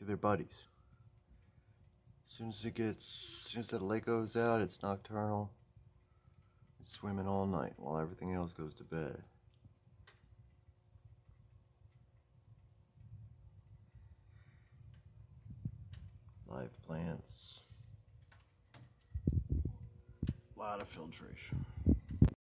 See, they're buddies. As soon as it gets, as soon as that light goes out, it's nocturnal. It's swimming all night while everything else goes to bed. Live plants. A lot of filtration.